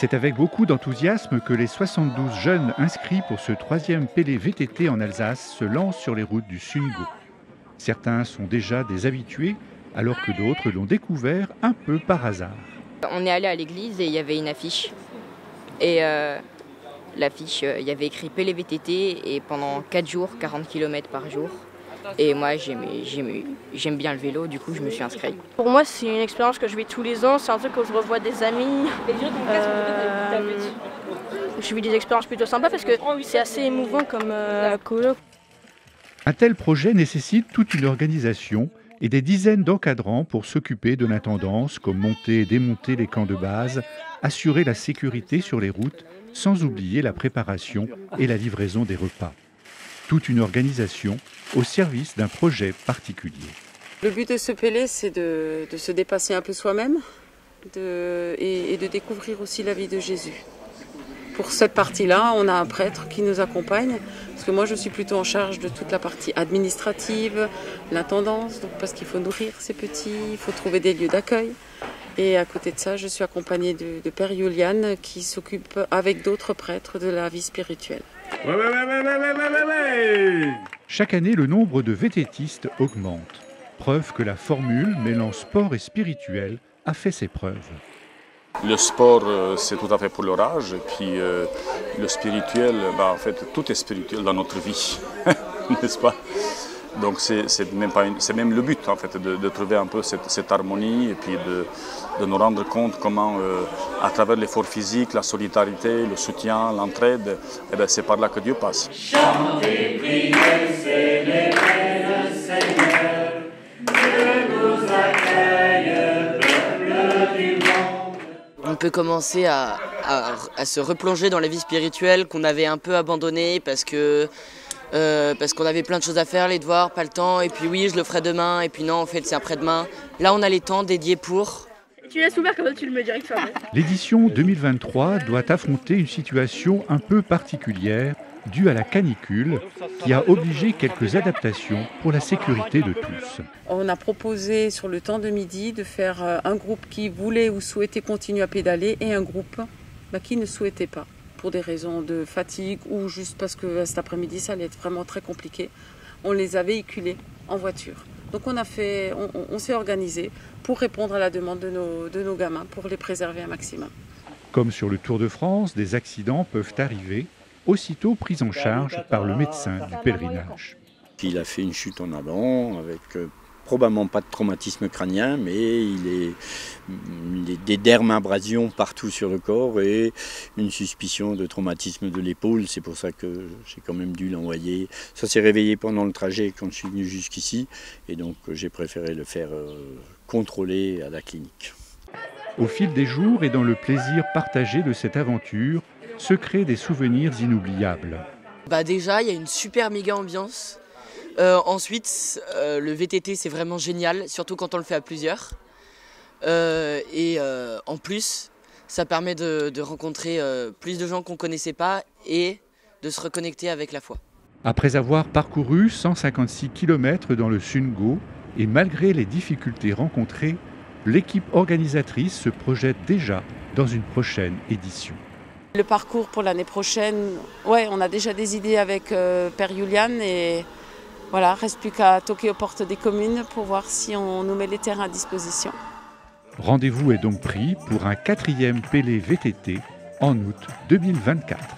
C'est avec beaucoup d'enthousiasme que les 72 jeunes inscrits pour ce troisième Pélé VTT en Alsace se lancent sur les routes du Sungo. Certains sont déjà des habitués, alors que d'autres l'ont découvert un peu par hasard. On est allé à l'église et il y avait une affiche. Et euh, l'affiche, euh, il y avait écrit Pélé VTT et pendant 4 jours, 40 km par jour. Et moi, j'aime bien le vélo, du coup, je me suis inscrit. Pour moi, c'est une expérience que je vis tous les ans. C'est un truc où je revois des amis. Euh, je vis des expériences plutôt sympas parce que c'est assez émouvant comme euh, colo. Un tel projet nécessite toute une organisation et des dizaines d'encadrants pour s'occuper de l'intendance, comme monter et démonter les camps de base, assurer la sécurité sur les routes, sans oublier la préparation et la livraison des repas. Toute une organisation au service d'un projet particulier. Le but de ce Pélé, c'est de, se dépasser un peu soi-même et, de découvrir aussi la vie de Jésus. Pour cette partie-là, on a un prêtre qui nous accompagne, parce que moi je suis plutôt en charge de toute la partie administrative, l'intendance, parce qu'il faut nourrir ces petits, il faut trouver des lieux d'accueil. Et à côté de ça, je suis accompagnée de, de Père Julian qui s'occupe avec d'autres prêtres de la vie spirituelle. Chaque année, le nombre de vététistes augmente. Preuve que la formule mêlant sport et spirituel a fait ses preuves. Le sport, euh, c'est tout à fait pour l'orage, et puis euh, le spirituel, bah, en fait, tout est spirituel dans notre vie, n'est-ce pas? Donc c'est même, même le but en fait de, trouver un peu cette, harmonie et puis de, nous rendre compte comment euh, à travers l'effort physique, la solidarité, le soutien, l'entraide, eh ben, c'est par là que Dieu passe. On peut commencer à, à se replonger dans la vie spirituelle qu'on avait un peu abandonnée parce que euh, parce qu'on avait plein de choses à faire, les devoirs, pas le temps, et puis oui, je le ferai demain, et puis non, en fait, c'est après-demain. Là, on a les temps dédiés pour. Tu laisses ouvert comme tu le mets directement. L'édition 2023 doit affronter une situation un peu particulière due à la canicule qui a obligé quelques adaptations pour la sécurité de tous. On a proposé sur le temps de midi de faire euh, un groupe qui voulait ou souhaitait continuer à pédaler et un groupe bah, qui ne souhaitait pas pour des raisons de fatigue ou juste parce que cet après-midi ça allait être vraiment très compliqué, on les a véhiculés en voiture. Donc on a fait, on, s'est organisé pour répondre à la demande de nos, de nos gamins, pour les préserver un maximum. Comme sur le Tour de France, des accidents peuvent arriver, aussitôt pris en charge par le médecin du pèlerinage. Il a fait une chute en avant avec euh, probablement pas de traumatisme crânien, mais il est, des dermabrasions partout sur le corps et une suspicion de traumatisme de l'épaule. C'est pour ça que j'ai quand même dû l'envoyer. Ça s'est réveillé pendant le trajet quand je suis venu jusqu'ici, et donc j'ai préféré le faire euh, contrôler à la clinique. Au fil des jours et dans le plaisir partagé de cette aventure, se créent des souvenirs inoubliables. Bah déjà, il y a une super méga ambiance. Euh, ensuite, euh, le VTT c'est vraiment génial, surtout quand on le fait à plusieurs. Euh, et en plus, ça permet de, rencontrer plus de gens qu'on ne connaissait pas et de se reconnecter avec la foi. Après avoir parcouru 156 km dans le Sungo et malgré les difficultés rencontrées, l'équipe organisatrice se projette déjà dans une prochaine édition. Le parcours pour l'année prochaine, ouais, on a déjà des idées avec Père Julian et voilà, reste plus qu'à toquer aux portes des communes pour voir si on nous met les terrains à disposition. Rendez-vous est donc pris pour un quatrième Pélé VTT en août 2024.